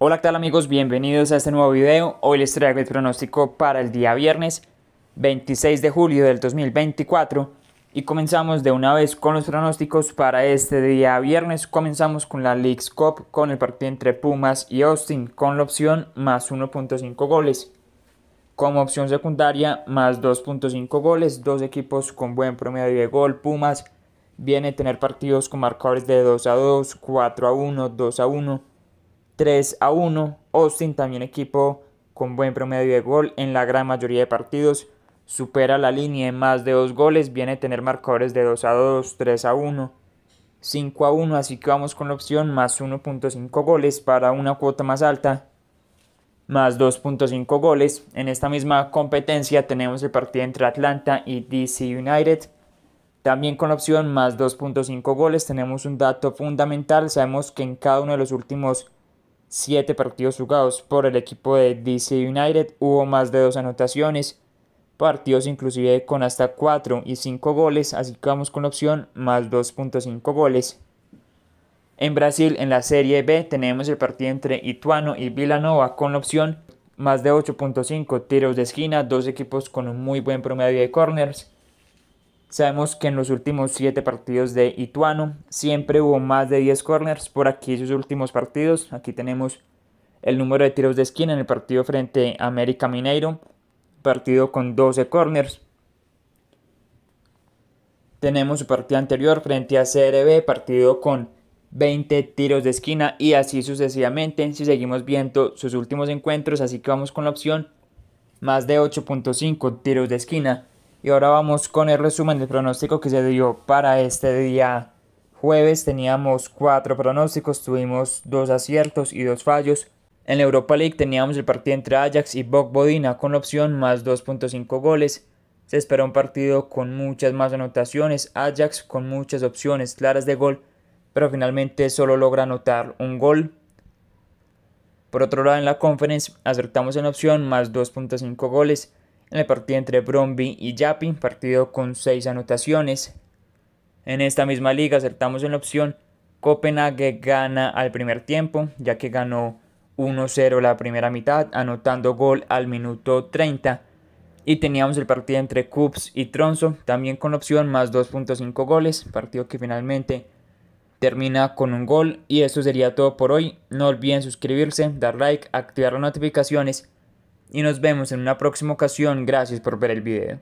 Hola, ¿qué tal amigos? Bienvenidos a este nuevo video. Hoy les traigo el pronóstico para el día viernes 26 de julio del 2024 y comenzamos de una vez con los pronósticos para este día viernes. Comenzamos con la League's Cup con el partido entre Pumas y Austin con la opción más 1.5 goles. Como opción secundaria más 2.5 goles, dos equipos con buen promedio de gol. Pumas viene a tener partidos con marcadores de 2 a 2, 4 a 1, 2 a 1 3 a 1. Austin también equipo con buen promedio de gol en la gran mayoría de partidos. Supera la línea en más de 2 goles. Viene a tener marcadores de 2 a 2, 3 a 1, 5 a 1. Así que vamos con la opción más 1.5 goles para una cuota más alta. Más 2.5 goles. En esta misma competencia tenemos el partido entre Atlanta y DC United. También con la opción más 2.5 goles tenemos un dato fundamental. Sabemos que en cada uno de los últimos 7 partidos jugados por el equipo de DC United hubo más de dos anotaciones, partidos inclusive con hasta 4 y 5 goles, así que vamos con la opción más 2.5 goles. En Brasil, en la Serie B, tenemos el partido entre Ituano y Villanova con la opción más de 8.5 tiros de esquina, dos equipos con un muy buen promedio de corners. Sabemos que en los últimos 7 partidos de Ituano siempre hubo más de 10 corners por aquí sus últimos partidos. Aquí tenemos el número de tiros de esquina en el partido frente a América Mineiro, partido con 12 corners. Tenemos su partido anterior frente a CRB, partido con 20 tiros de esquina y así sucesivamente si seguimos viendo sus últimos encuentros, así que vamos con la opción más de 8.5 tiros de esquina. Y ahora vamos con el resumen del pronóstico que se dio para este día jueves. Teníamos cuatro pronósticos, tuvimos dos aciertos y dos fallos. En la Europa League teníamos el partido entre Ajax y Bodina con opción más 2.5 goles. Se espera un partido con muchas más anotaciones, Ajax con muchas opciones claras de gol, pero finalmente solo logra anotar un gol. Por otro lado, en la conference acertamos en opción más 2.5 goles en el partido entre Bromby y Yapi, partido con 6 anotaciones. En esta misma liga acertamos en la opción Copenhague gana al primer tiempo, ya que ganó 1-0 la primera mitad, anotando gol al minuto 30. Y teníamos el partido entre Cubs y Tronzo, también con opción más 2.5 goles, partido que finalmente termina con un gol. Y eso sería todo por hoy. No olviden suscribirse, dar like, activar las notificaciones y nos vemos en una próxima ocasión. Gracias por ver el video.